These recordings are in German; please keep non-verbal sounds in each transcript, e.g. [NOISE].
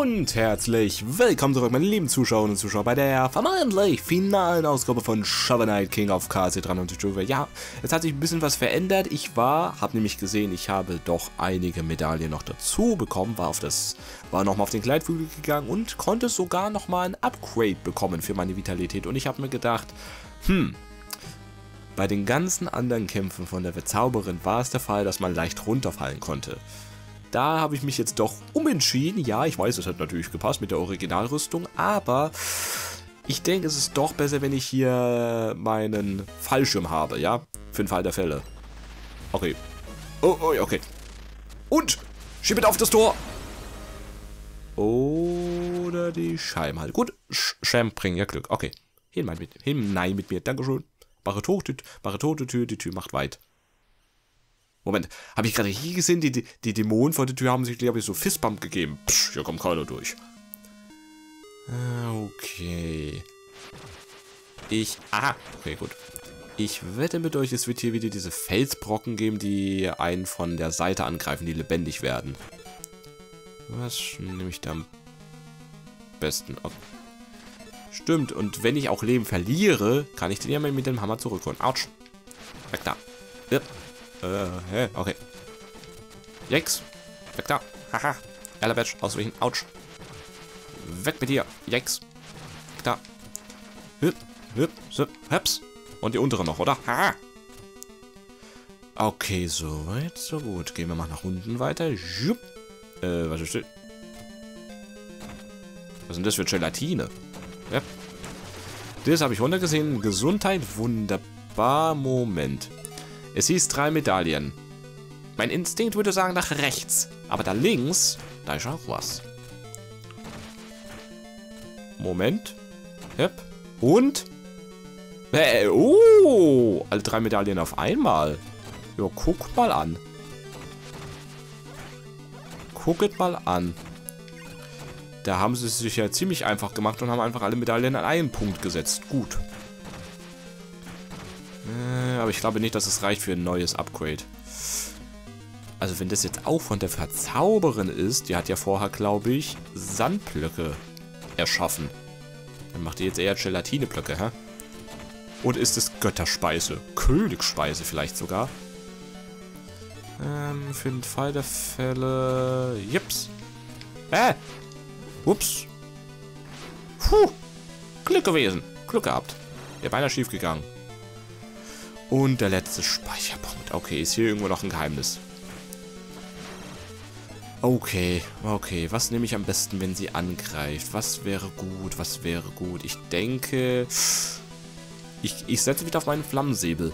Und herzlich willkommen zurück, meine lieben Zuschauerinnen und Zuschauer, bei der vermeintlich finalen Ausgabe von Shovel Knight King of KC 93 Ja, es hat sich ein bisschen was verändert. Ich war, habe nämlich gesehen, ich habe doch einige Medaillen noch dazu bekommen, war auf das, war nochmal auf den Gleitflügel gegangen und konnte sogar nochmal ein Upgrade bekommen für meine Vitalität. Und ich habe mir gedacht, hm, bei den ganzen anderen Kämpfen von der Verzauberin war es der Fall, dass man leicht runterfallen konnte. Da habe ich mich jetzt doch umentschieden. Ja, ich weiß, es hat natürlich gepasst mit der Originalrüstung, aber ich denke, es ist doch besser, wenn ich hier meinen Fallschirm habe, ja? Für den Fall der Fälle. Okay. Oh, oh, okay. Und schiebet auf das Tor. Oder die Scheibenhalte. Gut, Sch bringen ja Glück. Okay. Hinein mit, hinein mit mir. Dankeschön. Baretotüt, Baretotütü, die Tür macht weit. Moment, habe ich gerade hier gesehen, die, die, Dämonen vor der Tür haben sich, glaube ich, so Fistbump gegeben. Psch, hier kommt keiner durch. Ah, okay. Ich, aha, okay, gut. Ich wette mit euch, es wird hier wieder diese Felsbrocken geben, die einen von der Seite angreifen, die lebendig werden. Was nehme ich da am besten? Okay. Stimmt, und wenn ich auch Leben verliere, kann ich den ja mal mit dem Hammer zurückholen. Autsch. Weg da. Yep. Äh, hä? Okay. Jex. Weg da. Haha. Ellerbatch, ausweichen. Autsch. Weg mit dir. Jex. Weg da. Hüp, hüp, hüp, hüps. Und die untere noch, oder? Haha. Okay, soweit, so gut. Gehen wir mal nach unten weiter. Jupp. Äh, was ist das? Was sind das für Gelatine? Ja. Das habe ich runtergesehen. Gesundheit, wunderbar. Moment. Es hieß drei Medaillen. Mein Instinkt würde sagen nach rechts. Aber da links, da ist auch was. Moment. Yep. Und? Äh, oh, alle drei Medaillen auf einmal. Ja, guck mal an. Guckt mal an. Da haben sie es sich ja ziemlich einfach gemacht und haben einfach alle Medaillen an einen Punkt gesetzt. Gut. Aber ich glaube nicht, dass es reicht für ein neues Upgrade. Also wenn das jetzt auch von der Verzauberin ist, die hat ja vorher, glaube ich, Sandblöcke erschaffen. Dann macht die jetzt eher Gelatineblöcke, hä? Und ist es Götterspeise? Königsspeise vielleicht sogar? Ähm, für den Fall der Fälle... Jips. Äh! Ups. Puh. Glück gewesen. Glück gehabt. Der beinahe schief gegangen. Und der letzte Speicherpunkt. Okay, ist hier irgendwo noch ein Geheimnis. Okay, okay. Was nehme ich am besten, wenn sie angreift? Was wäre gut? Was wäre gut? Ich denke... Ich, ich setze wieder auf meinen Flammensäbel.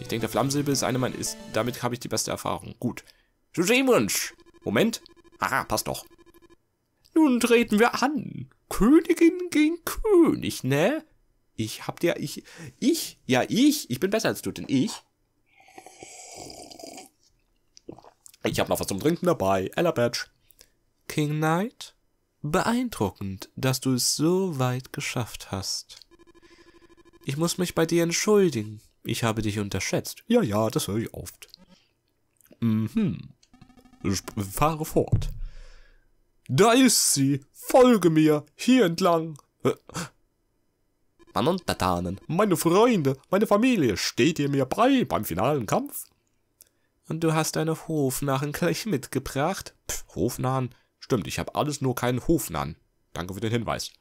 Ich denke, der Flammensäbel ist eine meiner... Ist, damit habe ich die beste Erfahrung. Gut. Wunsch. Moment. Aha, passt doch. Nun treten wir an. Königin gegen König, ne? Ich hab dir, ich, ich, ja, ich, ich bin besser als du, denn ich. Ich hab noch was zum Trinken dabei. Ella Badge. King Knight? Beeindruckend, dass du es so weit geschafft hast. Ich muss mich bei dir entschuldigen. Ich habe dich unterschätzt. Ja, ja, das höre ich oft. Mhm. Ich fahre fort. Da ist sie. Folge mir. Hier entlang. Mann und Batanen, meine Freunde, meine Familie, steht ihr mir bei beim finalen Kampf? Und du hast deine Hofnarren gleich mitgebracht? Pff, Hofnarren? Stimmt, ich habe alles nur keinen Hofnarren. Danke für den Hinweis.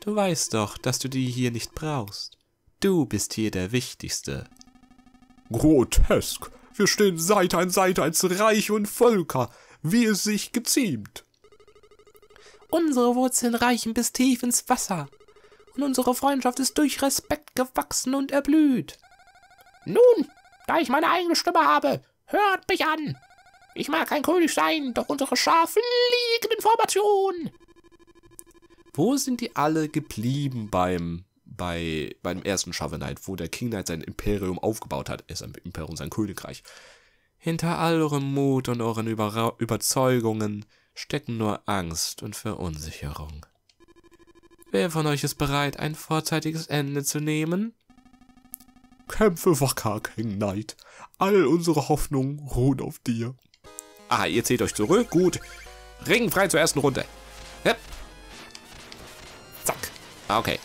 Du weißt doch, dass du die hier nicht brauchst. Du bist hier der Wichtigste. Grotesk. Wir stehen Seite an Seite als Reich und Völker, wie es sich geziemt. Unsere Wurzeln reichen bis tief ins Wasser und unsere Freundschaft ist durch Respekt gewachsen und erblüht. Nun, da ich meine eigene Stimme habe, hört mich an. Ich mag kein König sein, doch unsere Schafe liegen in Formation. Wo sind die alle geblieben beim bei beim ersten Shovel Knight, wo der King Knight sein Imperium aufgebaut hat, ist ein Imperium sein Königreich. Hinter all eurem Mut und euren Über Überzeugungen stecken nur Angst und Verunsicherung. Wer von euch ist bereit, ein vorzeitiges Ende zu nehmen? Kämpfe wacker, King Knight. All unsere Hoffnungen ruhen auf dir. Ah, ihr zählt euch zurück? Gut. Regenfrei zur ersten Runde. Hep. Zack. Okay.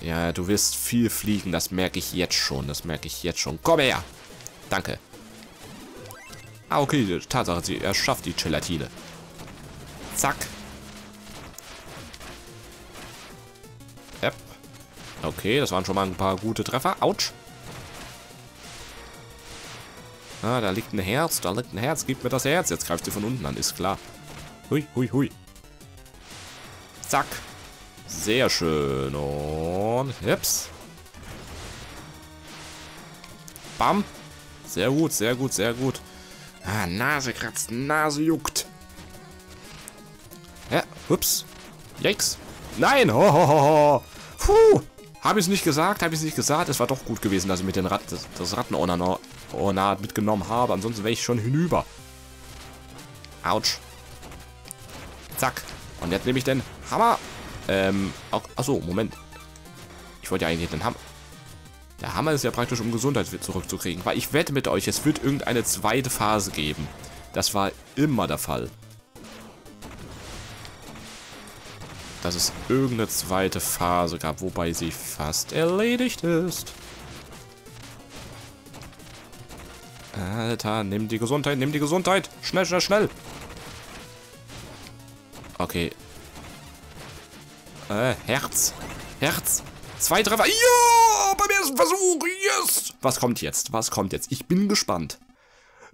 Ja, du wirst viel fliegen, das merke ich jetzt schon. Das merke ich jetzt schon. Komm her. Danke. Ah, okay, Tatsache, sie erschafft die Gelatine. Zack. Okay, das waren schon mal ein paar gute Treffer. Autsch. Ah, da liegt ein Herz, da liegt ein Herz. Gib mir das Herz. Jetzt greift sie von unten an, ist klar. Hui, hui, hui. Zack. Sehr schön. Und hips. Bam. Sehr gut, sehr gut, sehr gut. Ah, Nase kratzt, Nase juckt. Ja, hups. Yikes. Nein, ho, ho, ho, ho. Puh. Habe ich es nicht gesagt, habe ich es nicht gesagt. Es war doch gut gewesen, dass ich mit den Rat das, das Rattenornat mitgenommen habe. Ansonsten wäre ich schon hinüber. Autsch. Zack. Und jetzt nehme ich den Hammer. Ähm, auch, achso, Moment. Ich wollte ja eigentlich den Hammer. Der Hammer ist ja praktisch, um Gesundheit zurückzukriegen. Weil ich wette mit euch, es wird irgendeine zweite Phase geben. Das war immer der Fall. Dass es irgendeine zweite Phase gab, wobei sie fast erledigt ist. Alter, nimm die Gesundheit, nimm die Gesundheit. Schnell, schnell, schnell. Okay. Äh, Herz. Herz. Zwei Treffer. Ja, beim ersten Versuch. Yes. Was kommt jetzt? Was kommt jetzt? Ich bin gespannt.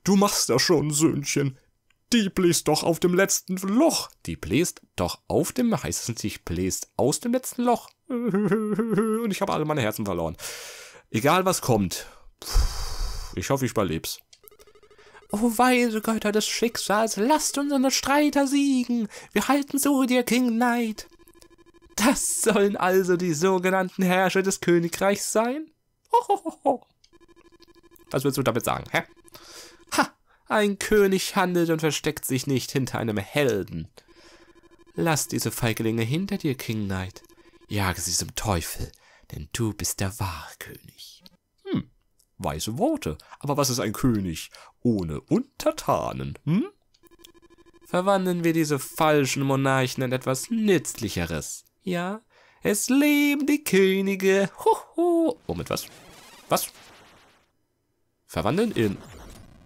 Du machst das schon, Söhnchen. Die bläst doch auf dem letzten Loch. Die bläst doch auf dem, heißt es nicht, bläst aus dem letzten Loch. [LAUGHS] Und ich habe alle meine Herzen verloren. Egal was kommt. Ich hoffe, ich überleb's. Oh, weise Götter des Schicksals, lasst unsere Streiter siegen. Wir halten so dir King Knight. Das sollen also die sogenannten Herrscher des Königreichs sein? Hohoho. Was willst du damit sagen, hä? Ein König handelt und versteckt sich nicht hinter einem Helden. Lass diese Feiglinge hinter dir, King Knight. Jage sie zum Teufel, denn du bist der wahre König. Hm, weise Worte. Aber was ist ein König ohne Untertanen, hm? Verwandeln wir diese falschen Monarchen in etwas Nützlicheres. Ja, es leben die Könige. Hoho. Oh, mit was? Was? Verwandeln in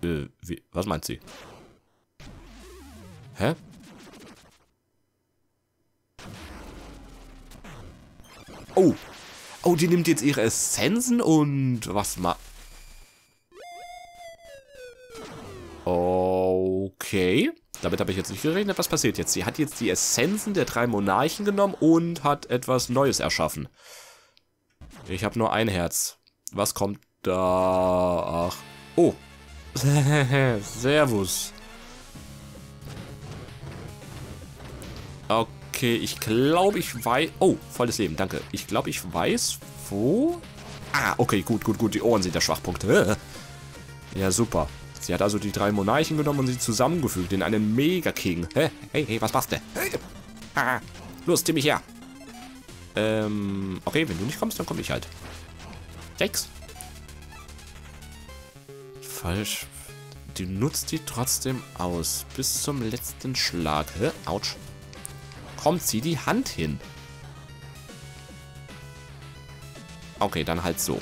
äh, wie, was meint sie? Hä? Oh. Oh, die nimmt jetzt ihre Essenzen und was ma... Okay. Damit habe ich jetzt nicht gerechnet. Was passiert jetzt? Sie hat jetzt die Essenzen der drei Monarchen genommen und hat etwas Neues erschaffen. Ich habe nur ein Herz. Was kommt da? Ach. Oh, [LAUGHS] Servus. Okay, ich glaube, ich weiß... Oh, volles Leben, danke. Ich glaube, ich weiß, wo... Ah, okay, gut, gut, gut. Die Ohren sind der Schwachpunkt. [LAUGHS] Ja, super. Sie hat also die drei Monarchen genommen und sie zusammengefügt in einen Mega-King. Hey, hey, was machst du? Ah, los, zieh mich her. Ähm, okay, wenn du nicht kommst, dann komme ich halt. Jakes falsch. Du nutzt die trotzdem aus. Bis zum letzten Schlag. Hä? Autsch. Komm, zieh die Hand hin. Okay, dann halt so.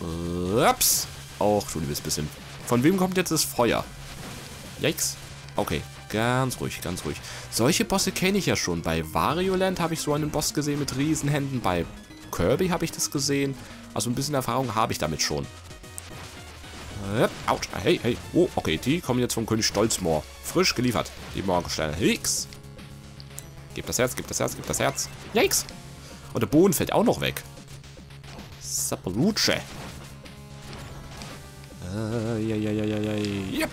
Ups. Och, du liebes bisschen. Von wem kommt jetzt das Feuer? Yikes. Okay, ganz ruhig, ganz ruhig. Solche Bosse kenne ich ja schon. Bei Wario Land habe ich so einen Boss gesehen mit Riesenhänden. Bei Kirby habe ich das gesehen. Also ein bisschen Erfahrung habe ich damit schon. Äh, ouch. Hey, hey. Oh, okay. Die kommen jetzt vom König Stolzmoor. Frisch geliefert. Die Morgensterne. Hicks. Gib das Herz, gib das Herz, gib das Herz. Yikes. Und der Boden fällt auch noch weg. Sappeluce. Äh, ja, ja, ja, ja, ja.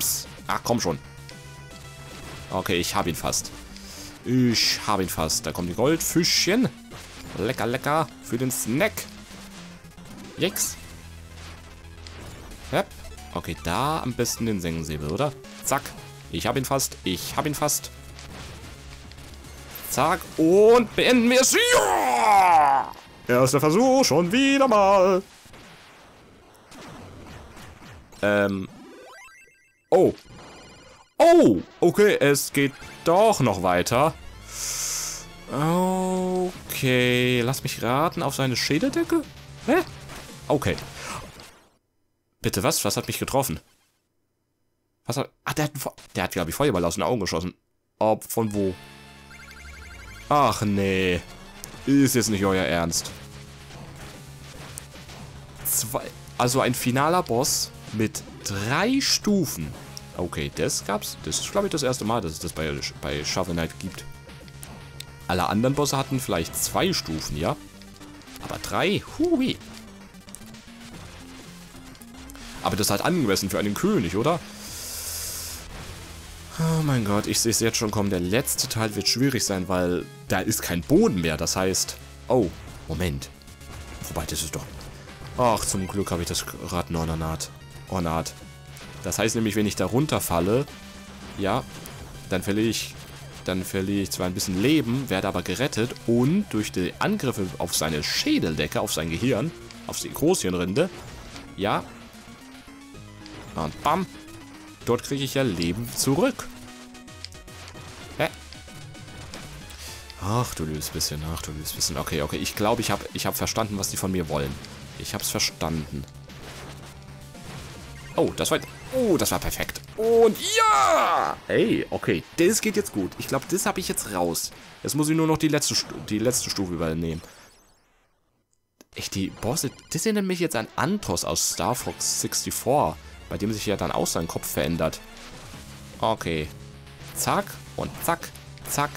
Ach, komm schon. Okay, ich habe ihn fast. Ich habe ihn fast. Da kommen die Goldfischchen. Lecker, lecker. Für den Snack. Yikes. Yep. Okay, da am besten den Sengensäbel, oder? Zack. Ich habe ihn fast. Ich habe ihn fast. Zack. Und beenden wir es. Ja! Erster Versuch, schon wieder mal. Ähm. Oh. Oh, okay, es geht doch noch weiter. Okay, lass mich raten, auf seine Schädeldecke? Hä? Okay. Bitte, was? Was hat mich getroffen? Was hat... Ach, der hat, der hat glaube ich, Feuerball aus den Augen geschossen. Ob, von wo? Ach, nee. Ist jetzt nicht euer Ernst. Zwei... Also ein finaler Boss mit drei Stufen. Okay, das gab's. Das ist, glaube ich, das erste Mal, dass es das bei, bei Shovel Knight gibt. Alle anderen Bosse hatten vielleicht zwei Stufen, ja? Aber drei? Hui. Aber das ist halt angemessen für einen König, oder? Oh mein Gott, ich sehe es jetzt schon kommen. Der letzte Teil wird schwierig sein, weil da ist kein Boden mehr. Das heißt... Oh, Moment. Wobei, das ist doch... Ach, zum Glück habe ich das Rad Ornat. Ornat. Das heißt nämlich, wenn ich da runterfalle, ja, dann verliere ich dann verliere ich zwar ein bisschen Leben, werde aber gerettet und durch die Angriffe auf seine Schädeldecke, auf sein Gehirn, auf die Großhirnrinde, ja, und bam, dort kriege ich ja Leben zurück. Hä? Ach, du lügst bisschen, ach, du lügst bisschen. Okay, okay, ich glaube, ich habe ich hab verstanden, was die von mir wollen. Ich habe es verstanden. Oh, das war... Oh, das war perfekt. Und ja! Hey, okay. Das geht jetzt gut. Ich glaube, das habe ich jetzt raus. Jetzt muss ich nur noch die letzte, die letzte Stufe übernehmen. Echt, die Bosse, das erinnert mich jetzt an Antos aus Star Fox 64, bei dem sich ja dann auch sein Kopf verändert. Okay. Zack und zack, zack.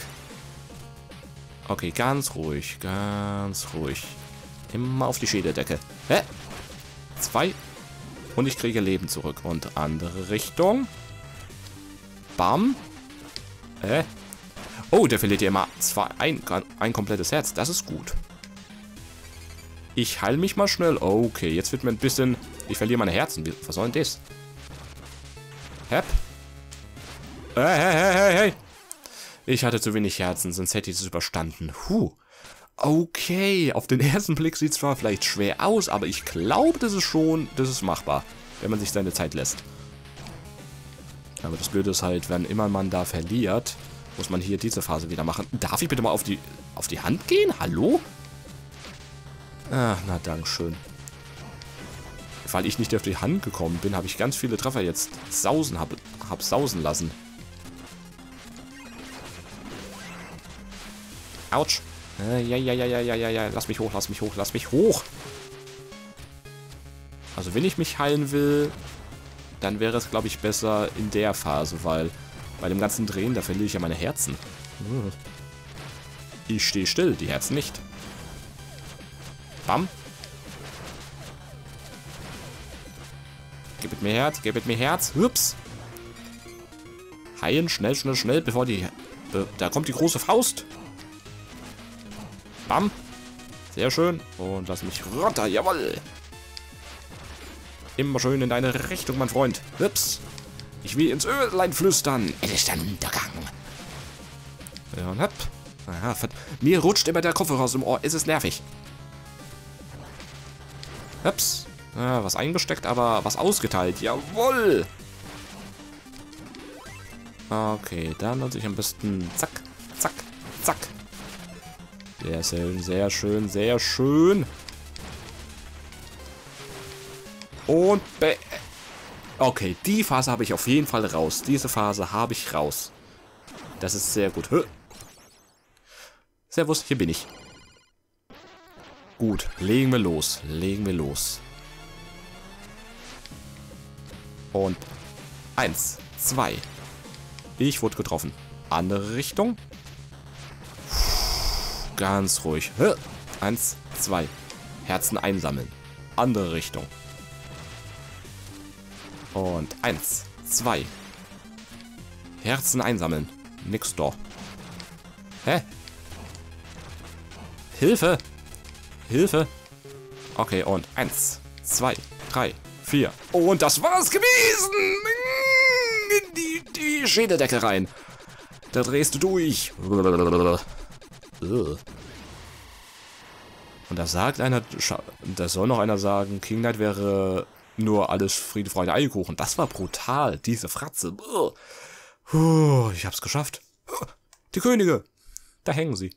Okay, ganz ruhig, ganz ruhig. Immer auf die Schädeldecke. Hä? Zwei und ich kriege Leben zurück. Und andere Richtung. Bam. Äh. Oh, der verliert ja immer zwei, ein, ein komplettes Herz. Das ist gut. Ich heile mich mal schnell. Okay, jetzt wird mir ein bisschen... Ich verliere meine Herzen. Was soll denn das? Hep. Hey, hey, hey, hey, hey. Ich hatte zu wenig Herzen, sonst hätte ich es überstanden. Huh. Okay, auf den ersten Blick sieht es zwar vielleicht schwer aus, aber ich glaube, das ist schon, das ist machbar, wenn man sich seine Zeit lässt. Aber das Blöde ist halt, wenn immer man da verliert, muss man hier diese Phase wieder machen. Darf ich bitte mal auf die, auf die Hand gehen? Hallo? Ach, na Dankeschön. Weil ich nicht auf die Hand gekommen bin, habe ich ganz viele Treffer jetzt sausen, hab, hab sausen lassen. Autsch. Äh, ja, ja, ja, ja, ja, ja, ja. Lass mich hoch, lass mich hoch, lass mich hoch. Also wenn ich mich heilen will, dann wäre es, glaube ich, besser in der Phase, weil bei dem ganzen Drehen, da verliere ich ja meine Herzen. Ich stehe still, die Herzen nicht. Bam. Gebet mir Herz, gebet mir Herz. Ups. Heilen, schnell, schnell, schnell, bevor die... Da kommt die große Faust. Bam. Sehr schön. Und lass mich runter. Jawoll. Immer schön in deine Richtung, mein Freund. Ups. Ich will ins Öllein flüstern. Es ist ein Untergang. Ja, und hopp. Aha, mir rutscht immer der Kopf raus im Ohr. Es ist nervig. Ups. Ja, was eingesteckt, aber was ausgeteilt. Jawoll. Okay, dann nutze ich am besten zack, zack, zack. Sehr schön, sehr schön, sehr schön. Und be Okay, die Phase habe ich auf jeden Fall raus. Diese Phase habe ich raus. Das ist sehr gut. Hö. Servus, hier bin ich. Gut, legen wir los. Legen wir los. Und eins, zwei. Ich wurde getroffen. Andere Richtung. Ganz ruhig. Eins, zwei. Herzen einsammeln. Andere Richtung. Und eins, zwei. Herzen einsammeln. Nix doch. Hä? Hilfe! Hilfe! Okay, und eins, zwei, drei, vier. Und das war's gewesen! In die, die Schädeldecke rein. Da drehst du durch. Und da sagt einer, da soll noch einer sagen, King Knight wäre nur alles Friede, Freude, Eierkuchen. Das war brutal, diese Fratze. Puh, ich hab's geschafft. Die Könige! Da hängen sie.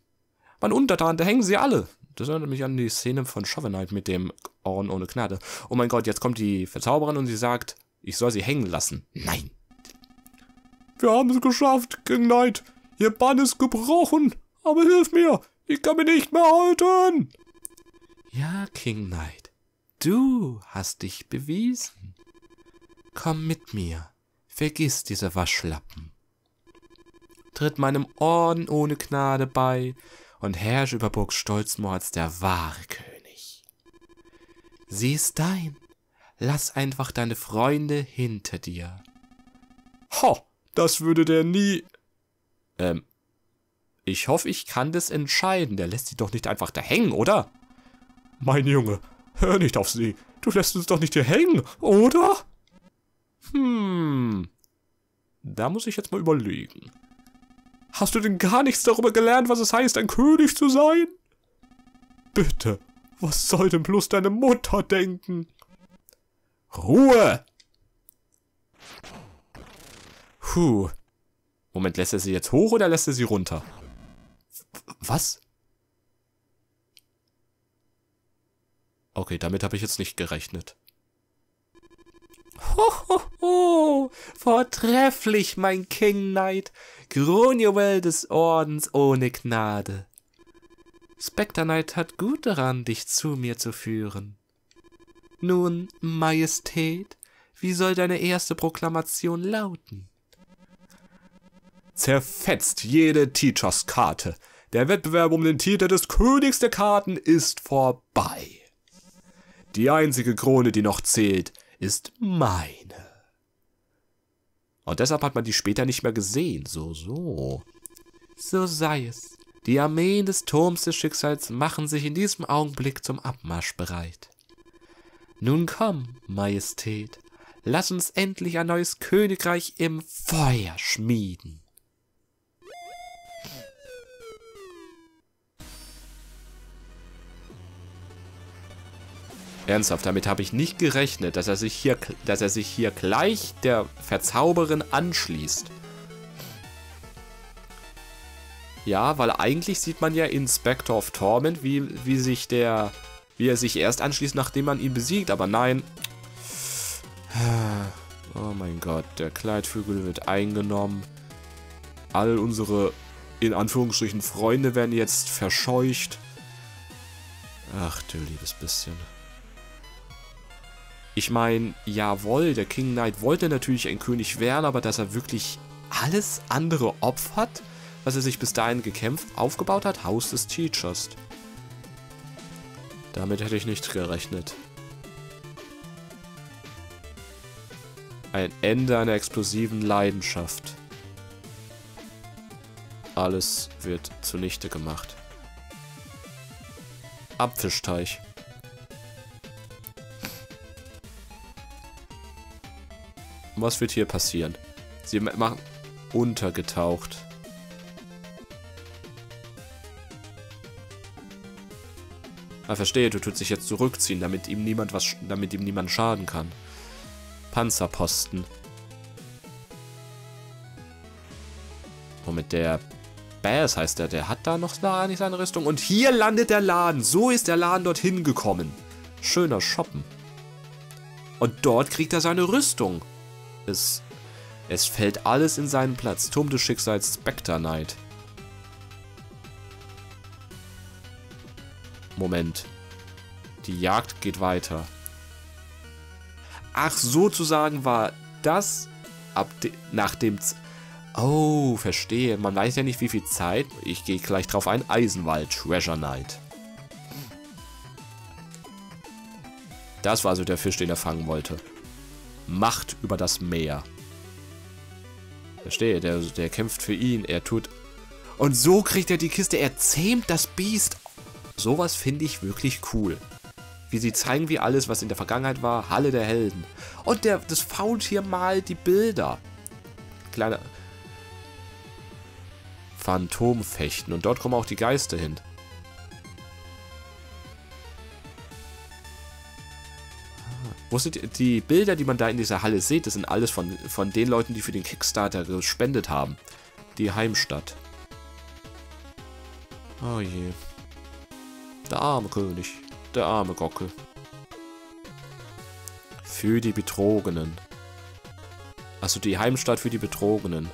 Mein Untertan, da hängen sie alle. Das erinnert mich an die Szene von Shovel Knight mit dem Ohren ohne Gnade. Oh mein Gott, jetzt kommt die Verzauberin und sie sagt, ich soll sie hängen lassen. Nein. Wir haben es geschafft, King Knight. Ihr Bann ist gebrochen. Aber hilf mir. Ich kann mich nicht mehr halten. Ja, King Knight. Du hast dich bewiesen. Komm mit mir. Vergiss diese Waschlappen. Tritt meinem Orden ohne Gnade bei und herrsche über Burg Stolzmoor als der wahre König. Sie ist dein. Lass einfach deine Freunde hinter dir. Ho, das würde der nie. Ähm, ich hoffe, ich kann das entscheiden. Der lässt sie doch nicht einfach da hängen, oder? Mein Junge, hör nicht auf sie. Du lässt uns doch nicht hier hängen, oder? Hm. Da muss ich jetzt mal überlegen. Hast du denn gar nichts darüber gelernt, was es heißt, ein König zu sein? Bitte, was soll denn bloß deine Mutter denken? Ruhe! Puh. Moment, lässt er sie jetzt hoch oder lässt er sie runter? Was? Okay, damit habe ich jetzt nicht gerechnet. Hohoho, vortrefflich, mein King Knight, Kronjuwel des Ordens ohne Gnade. Spectre Knight hat gut daran, dich zu mir zu führen. Nun, Majestät, wie soll deine erste Proklamation lauten? Zerfetzt jede Teachers-Karte. Der Wettbewerb um den Titel des Königs der Karten ist vorbei. Die einzige Krone, die noch zählt, ist meine. Und deshalb hat man die später nicht mehr gesehen. So, so. So sei es. Die Armeen des Turms des Schicksals machen sich in diesem Augenblick zum Abmarsch bereit. Nun komm, Majestät, lass uns endlich ein neues Königreich im Feuer schmieden. Ernsthaft, damit habe ich nicht gerechnet, dass er sich hier, dass er sich hier gleich der Verzauberin anschließt. Ja, weil eigentlich sieht man ja in Spectre of Torment, wie, wie sich der, wie er sich erst anschließt, nachdem man ihn besiegt, aber nein. Oh mein Gott, der Kleidvögel wird eingenommen. All unsere, in Anführungsstrichen, Freunde werden jetzt verscheucht. Ach du liebes bisschen. Ich meine, jawohl, der King Knight wollte natürlich ein König werden, aber dass er wirklich alles andere opfert, was er sich bis dahin gekämpft, aufgebaut hat, Haus des Teachers. Damit hätte ich nicht gerechnet. Ein Ende einer explosiven Leidenschaft. Alles wird zunichte gemacht. Apfelsteich. Was wird hier passieren? Sie machen untergetaucht. Ah, verstehe, du tut sich jetzt zurückziehen, damit ihm niemand was, damit ihm niemand schaden kann. Panzerposten. Womit der Bass heißt der, der hat da noch gar nicht seine Rüstung. Und hier landet der Laden. So ist der Laden dorthin gekommen. Schöner Shoppen. Und dort kriegt er seine Rüstung. Es, es fällt alles in seinen Platz. Turm des Schicksals Spectre Knight. Moment. Die Jagd geht weiter. Ach, sozusagen war das ab de nach dem... Z oh, verstehe. Man weiß ja nicht, wie viel Zeit. Ich gehe gleich drauf ein. Eisenwald, Treasure Knight. Das war also der Fisch, den er fangen wollte. Macht über das Meer. Verstehe, der, der kämpft für ihn, er tut... Und so kriegt er die Kiste, er zähmt das Biest. Sowas finde ich wirklich cool. Wie sie zeigen, wie alles, was in der Vergangenheit war, Halle der Helden. Und der, das Faultier malt die Bilder. Kleine... Phantomfechten. Und dort kommen auch die Geister hin. Wusstet die Bilder, die man da in dieser Halle sieht, das sind alles von, von den Leuten, die für den Kickstarter gespendet haben. Die Heimstatt. Oh je. Der arme König. Der arme Gockel. Für die Betrogenen. Also die Heimstatt für die Betrogenen.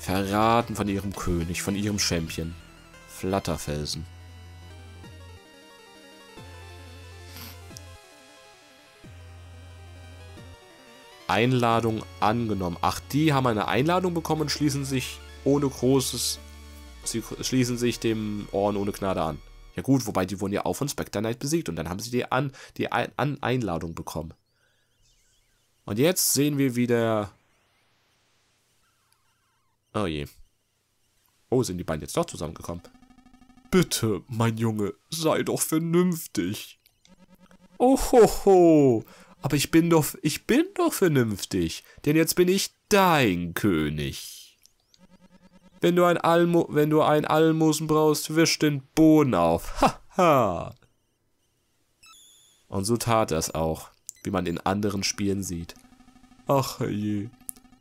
Verraten von ihrem König, von ihrem Champion. Flatterfelsen. Einladung angenommen. Ach, die haben eine Einladung bekommen und schließen sich ohne großes... Sie schließen sich dem Ohren ohne Gnade an. Ja gut, wobei die wurden ja auch von Spectre Knight besiegt und dann haben sie die, an, die Ein an Einladung bekommen. Und jetzt sehen wir wieder... Oh je. Oh, sind die beiden jetzt doch zusammengekommen? Bitte, mein Junge, sei doch vernünftig. Ohoho, aber ich bin doch, ich bin doch vernünftig, denn jetzt bin ich dein König. Wenn du ein Almo, wenn du ein Almosen brauchst, wisch den Boden auf. Haha. Ha. Und so tat er es auch, wie man in anderen Spielen sieht. Ach je,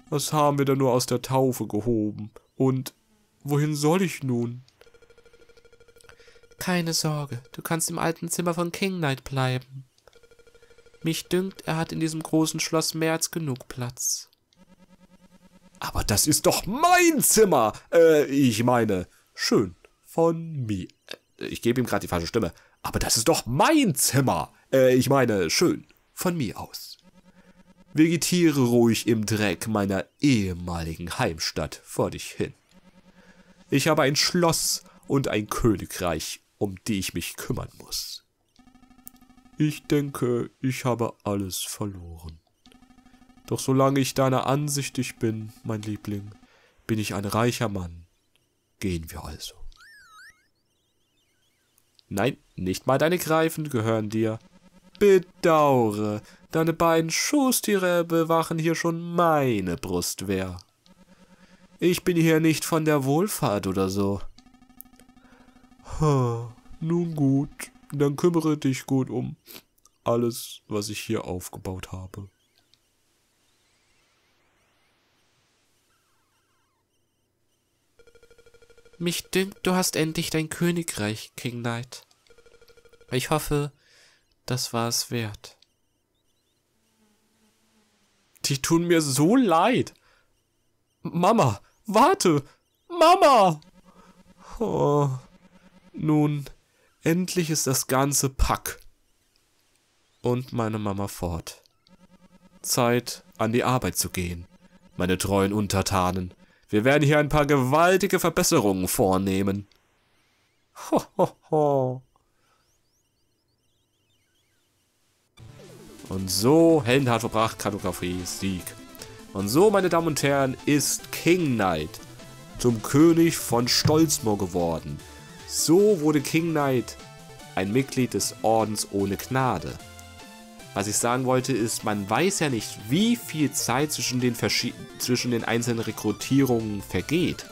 was haben wir da nur aus der Taufe gehoben? Und wohin soll ich nun? Keine Sorge, du kannst im alten Zimmer von King Knight bleiben. Mich dünkt, er hat in diesem großen Schloss mehr als genug Platz. Aber das ist doch mein Zimmer! Äh, ich meine, schön von mir. Äh, ich gebe ihm gerade die falsche Stimme. Aber das ist doch mein Zimmer! Äh, ich meine, schön von mir aus. Vegetiere ruhig im Dreck meiner ehemaligen Heimstatt vor dich hin. Ich habe ein Schloss und ein Königreich, um die ich mich kümmern muss. Ich denke, ich habe alles verloren. Doch solange ich deiner ansichtig bin, mein Liebling, bin ich ein reicher Mann. Gehen wir also. Nein, nicht mal deine Greifen gehören dir. Bedaure, deine beiden Schoßtiere bewachen hier schon meine Brustwehr. Ich bin hier nicht von der Wohlfahrt oder so. Ha, nun gut, dann kümmere dich gut um alles, was ich hier aufgebaut habe. Mich dünkt, du hast endlich dein Königreich, King Knight. Ich hoffe, das war es wert. Die tun mir so leid. Mama, warte! Mama! Oh, nun, Endlich ist das ganze Pack und meine Mama fort. Zeit, an die Arbeit zu gehen, meine treuen Untertanen. Wir werden hier ein paar gewaltige Verbesserungen vornehmen. Ho, ho, ho. Und so, heldenhart verbracht, Kartografie, Sieg. Und so, meine Damen und Herren, ist King Knight zum König von Stolzmoor geworden. So wurde King Knight ein Mitglied des Ordens ohne Gnade. Was ich sagen wollte ist, man weiß ja nicht, wie viel Zeit zwischen den, zwischen den einzelnen Rekrutierungen vergeht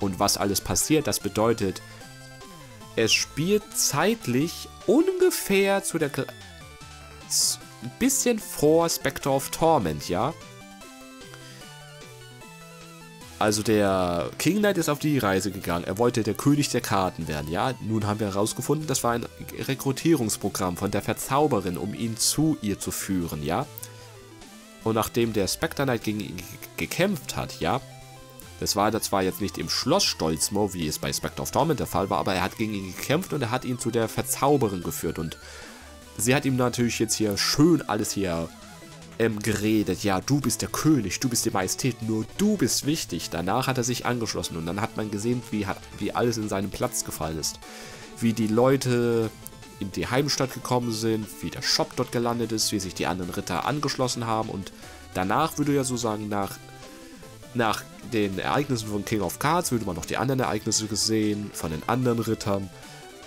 und was alles passiert. Das bedeutet, es spielt zeitlich ungefähr zu der... Ein bisschen vor Spectre of Torment, ja? Also der King Knight ist auf die Reise gegangen. Er wollte der König der Karten werden, ja. Nun haben wir herausgefunden, das war ein Rekrutierungsprogramm von der Verzauberin, um ihn zu ihr zu führen, ja. Und nachdem der Spectre Knight gegen ihn gekämpft hat, ja. Das war zwar jetzt nicht im Schloss Stolzmo, wie es bei Spectre of Torment der Fall war, aber er hat gegen ihn gekämpft und er hat ihn zu der Verzauberin geführt. Und sie hat ihm natürlich jetzt hier schön alles hier ähm, geredet. Ja, du bist der König, du bist die Majestät, nur du bist wichtig. Danach hat er sich angeschlossen und dann hat man gesehen, wie, wie alles in seinen Platz gefallen ist. Wie die Leute in die Heimstadt gekommen sind, wie der Shop dort gelandet ist, wie sich die anderen Ritter angeschlossen haben und danach würde ja so sagen, nach, nach den Ereignissen von King of Cards würde man noch die anderen Ereignisse gesehen, von den anderen Rittern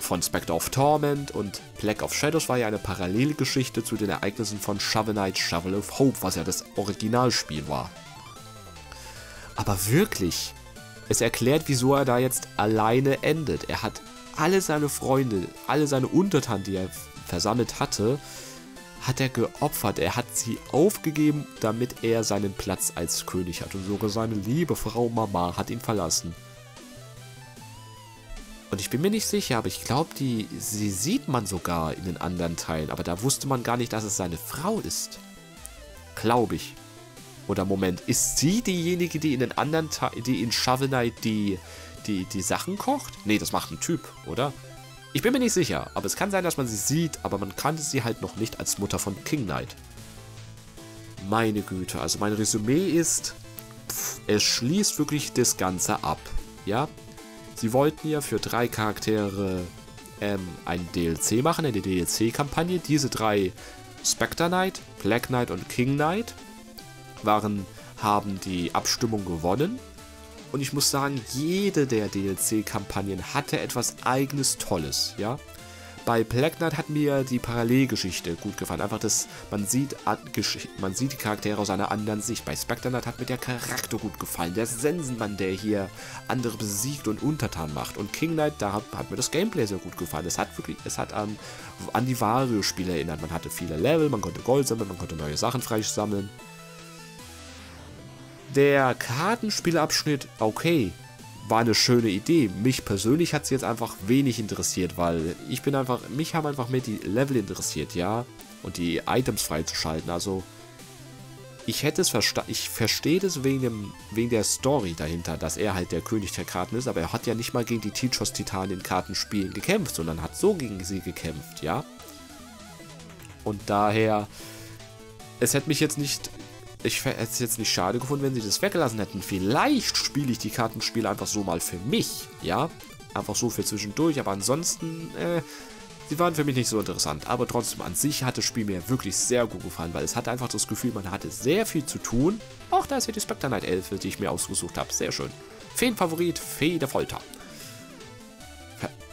von Spectre of Torment und Black of Shadows war ja eine Parallelgeschichte zu den Ereignissen von Shovel Knight Shovel of Hope, was ja das Originalspiel war. Aber wirklich, es erklärt, wieso er da jetzt alleine endet. Er hat alle seine Freunde, alle seine Untertanen, die er versammelt hatte, hat er geopfert. Er hat sie aufgegeben, damit er seinen Platz als König hat. Und sogar seine liebe Frau Mama hat ihn verlassen. Und ich bin mir nicht sicher, aber ich glaube, die sie sieht man sogar in den anderen Teilen. Aber da wusste man gar nicht, dass es seine Frau ist. Glaube ich. Oder Moment, ist sie diejenige, die in den anderen Teilen, die in Shovel Knight die, die, die Sachen kocht? Nee, das macht ein Typ, oder? Ich bin mir nicht sicher, aber es kann sein, dass man sie sieht, aber man kannte sie halt noch nicht als Mutter von King Knight. Meine Güte, also mein Resümee ist, pff, es schließt wirklich das Ganze ab. Ja, Sie wollten ja für drei Charaktere ähm, ein DLC machen, eine DLC-Kampagne. Diese drei, Spectre Knight, Black Knight und King Knight, waren, haben die Abstimmung gewonnen. Und ich muss sagen, jede der DLC-Kampagnen hatte etwas eigenes Tolles, ja. Bei Black Knight hat mir die Parallelgeschichte gut gefallen. Einfach, dass man sieht, man sieht die Charaktere aus einer anderen Sicht. Bei Spectre Knight hat mir der Charakter gut gefallen. Der Sensenmann, der hier andere besiegt und untertan macht. Und King Knight, da hat, hat mir das Gameplay sehr gut gefallen. Es hat wirklich, es hat an, an die Vario-Spiele erinnert. Man hatte viele Level, man konnte Gold sammeln, man konnte neue Sachen freisammeln. Der Kartenspielabschnitt, okay, war eine schöne Idee. Mich persönlich hat es jetzt einfach wenig interessiert, weil ich bin einfach, mich haben einfach mehr die Level interessiert, ja, und die Items freizuschalten. Also ich hätte es verstanden, ich verstehe das wegen dem, wegen der Story dahinter, dass er halt der König der Karten ist, aber er hat ja nicht mal gegen die Teachers Titanen in Kartenspielen gekämpft, sondern hat so gegen sie gekämpft, ja. Und daher, es hätte mich jetzt nicht ich hätte es jetzt nicht schade gefunden, wenn sie das weggelassen hätten. Vielleicht spiele ich die Kartenspiele einfach so mal für mich, ja? Einfach so für zwischendurch, aber ansonsten, äh, sie waren für mich nicht so interessant. Aber trotzdem, an sich hat das Spiel mir wirklich sehr gut gefallen, weil es hatte einfach das Gefühl, man hatte sehr viel zu tun. Auch da ist hier die Spectre Knight Elfe, die ich mir ausgesucht habe. Sehr schön. Feenfavorit, Fee der Folter.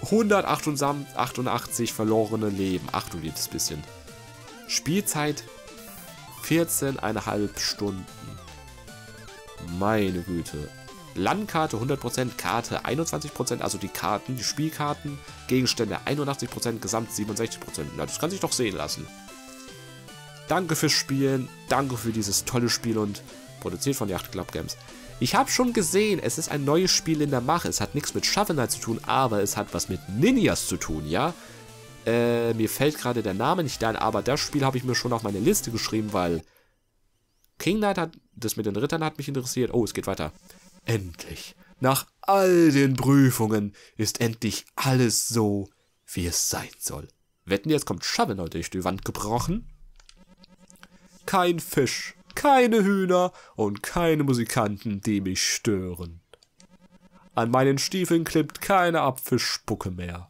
188 verlorene Leben. Ach du liebes bisschen. Spielzeit 14,5 Stunden. Meine Güte. Landkarte 100%, Karte 21%, also die Karten, die Spielkarten, Gegenstände 81%, Gesamt 67%. Na, das kann sich doch sehen lassen. Danke fürs Spielen, danke für dieses tolle Spiel und produziert von Yacht Club Games. Ich habe schon gesehen, es ist ein neues Spiel in der Mache. Es hat nichts mit Shovel Knight zu tun, aber es hat was mit Ninjas zu tun, ja? Äh, mir fällt gerade der Name nicht ein, aber das Spiel habe ich mir schon auf meine Liste geschrieben, weil King Knight hat, das mit den Rittern hat mich interessiert. Oh, es geht weiter. Endlich. Nach all den Prüfungen ist endlich alles so, wie es sein soll. Wetten, jetzt kommt Shovel durch die Wand gebrochen? Kein Fisch, keine Hühner und keine Musikanten, die mich stören. An meinen Stiefeln klebt keine Apfelspucke mehr.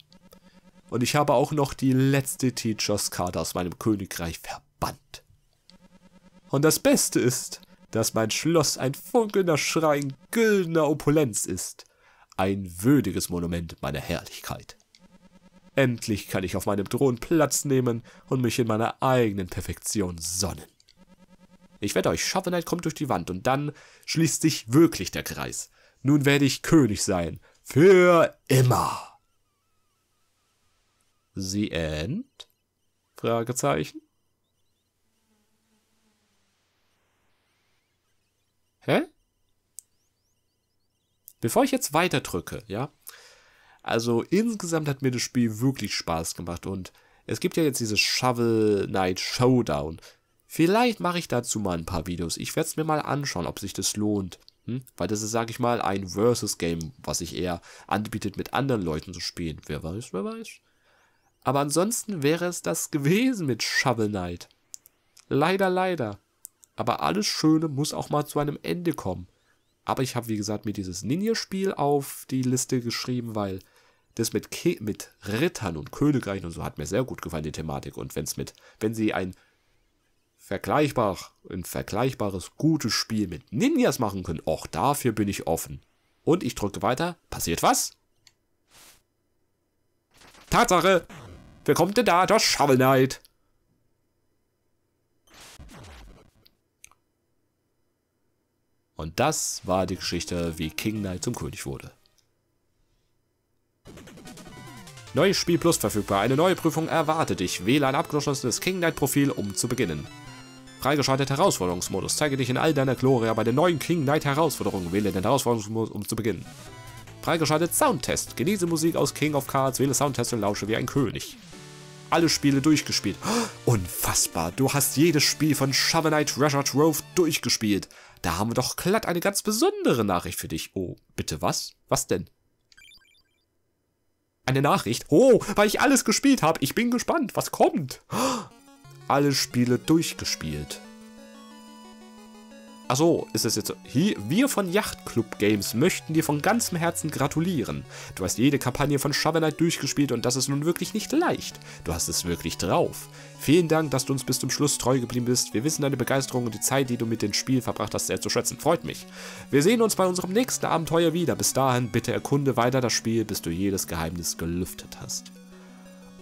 Und ich habe auch noch die letzte Teachers Card aus meinem Königreich verbannt. Und das Beste ist, dass mein Schloss ein funkelnder Schrein güldener Opulenz ist. Ein würdiges Monument meiner Herrlichkeit. Endlich kann ich auf meinem Thron Platz nehmen und mich in meiner eigenen Perfektion sonnen. Ich wette euch, Shovel Knight kommt durch die Wand und dann schließt sich wirklich der Kreis. Nun werde ich König sein. Für immer. The End? Fragezeichen. Hä? Bevor ich jetzt weiter drücke, ja. Also insgesamt hat mir das Spiel wirklich Spaß gemacht und es gibt ja jetzt dieses Shovel Knight Showdown. Vielleicht mache ich dazu mal ein paar Videos. Ich werde es mir mal anschauen, ob sich das lohnt. Hm? Weil das ist, sage ich mal, ein Versus-Game, was sich eher anbietet, mit anderen Leuten zu spielen. Wer weiß, wer weiß. Aber ansonsten wäre es das gewesen mit Shovel Knight. Leider, leider. Aber alles Schöne muss auch mal zu einem Ende kommen. Aber ich habe, wie gesagt, mir dieses Ninja-Spiel auf die Liste geschrieben, weil das mit, Ke mit Rittern und Königreichen und so hat mir sehr gut gefallen, die Thematik. Und wenn's mit, wenn sie ein vergleichbar, ein vergleichbares, gutes Spiel mit Ninjas machen können, auch dafür bin ich offen. Und ich drücke weiter. Passiert was? Tatsache! Wer kommt denn da? Der Shovel Knight. Und das war die Geschichte, wie King Knight zum König wurde. Neues Spiel Plus verfügbar. Eine neue Prüfung erwartet dich. Wähle ein abgeschlossenes King Knight Profil, um zu beginnen. Freigeschaltet Herausforderungsmodus. Zeige dich in all deiner Gloria bei der neuen King Knight Herausforderung. Wähle den Herausforderungsmodus, um zu beginnen. Freigeschaltet Soundtest. Genieße Musik aus King of Cards, wähle Soundtest und lausche wie ein König. Alle Spiele durchgespielt. unfassbar. Du hast jedes Spiel von Shovel Knight Treasure Trove durchgespielt. Da haben wir doch glatt eine ganz besondere Nachricht für dich. Oh, bitte was? Was denn? Eine Nachricht? Oh, weil ich alles gespielt habe. Ich bin gespannt. Was kommt? Alle Spiele durchgespielt. Achso, ist es jetzt. Hier, wir von Yachtclub Games möchten dir von ganzem Herzen gratulieren. Du hast jede Kampagne von Shovel Knight durchgespielt und das ist nun wirklich nicht leicht. Du hast es wirklich drauf. Vielen Dank, dass du uns bis zum Schluss treu geblieben bist. Wir wissen deine Begeisterung und die Zeit, die du mit dem Spiel verbracht hast, sehr zu schätzen. Freut mich. Wir sehen uns bei unserem nächsten Abenteuer wieder. Bis dahin, bitte erkunde weiter das Spiel, bis du jedes Geheimnis gelüftet hast.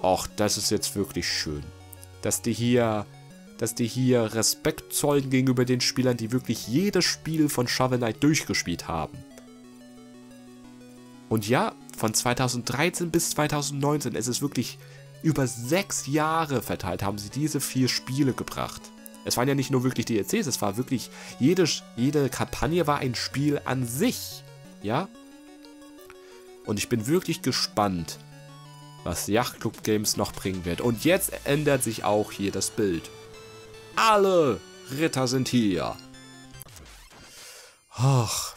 Och, das ist jetzt wirklich schön. Dass die hier dass die hier Respekt zollen gegenüber den Spielern, die wirklich jedes Spiel von Shovel Knight durchgespielt haben. Und ja, von 2013 bis 2019, es ist wirklich über sechs Jahre verteilt, haben sie diese vier Spiele gebracht. Es waren ja nicht nur wirklich DLCs, es war wirklich, jede, jede Kampagne war ein Spiel an sich. Ja? Und ich bin wirklich gespannt, was Yachtclub Games noch bringen wird. Und jetzt ändert sich auch hier das Bild. Alle Ritter sind hier. Ach.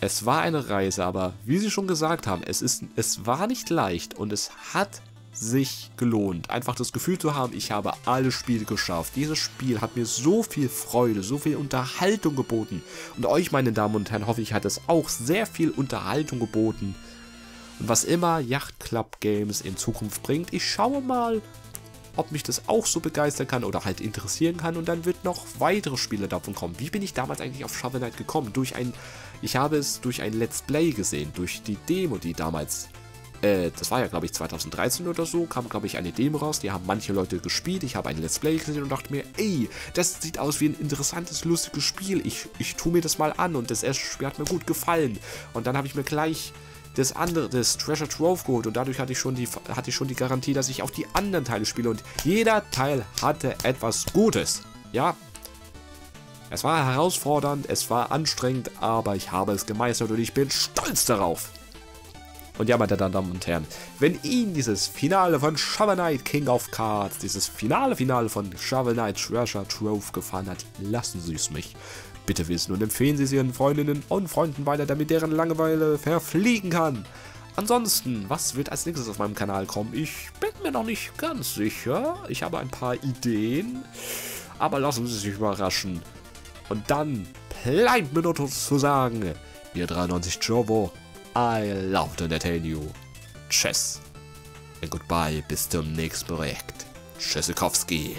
Es war eine Reise, aber wie Sie schon gesagt haben, es, ist, es war nicht leicht und es hat sich gelohnt. Einfach das Gefühl zu haben, ich habe alle Spiele geschafft. Dieses Spiel hat mir so viel Freude, so viel Unterhaltung geboten. Und euch, meine Damen und Herren, hoffe ich, hat es auch sehr viel Unterhaltung geboten. Und was immer Yacht Club Games in Zukunft bringt, ich schaue mal, ob mich das auch so begeistern kann oder halt interessieren kann und dann wird noch weitere Spiele davon kommen. Wie bin ich damals eigentlich auf Shovel Knight gekommen? Durch ein, ich habe es durch ein Let's Play gesehen, durch die Demo, die damals, äh, das war ja glaube ich 2013 oder so, kam glaube ich eine Demo raus, die haben manche Leute gespielt, ich habe ein Let's Play gesehen und dachte mir, ey, das sieht aus wie ein interessantes, lustiges Spiel, ich, ich tue mir das mal an und das erste Spiel hat mir gut gefallen und dann habe ich mir gleich das andere, das Treasure Trove geholt und dadurch hatte ich schon die, hatte ich schon die Garantie, dass ich auch die anderen Teile spiele und jeder Teil hatte etwas Gutes. Ja, es war herausfordernd, es war anstrengend, aber ich habe es gemeistert und ich bin stolz darauf. Und ja, meine Damen und Herren, wenn Ihnen dieses Finale von Shovel Knight King of Cards, dieses finale Finale von Shovel Knight Treasure Trove gefallen hat, lassen Sie es mich bitte wissen und empfehlen Sie es Ihren Freundinnen und Freunden weiter, damit deren Langeweile verfliegen kann. Ansonsten, was wird als nächstes auf meinem Kanal kommen? Ich bin mir noch nicht ganz sicher. Ich habe ein paar Ideen. Aber lassen Sie sich überraschen. Und dann bleibt mir nur zu sagen, ihr 93 Jovo, I love to entertain you. Tschüss. Und goodbye, bis zum nächsten Projekt. Tschüssikowski.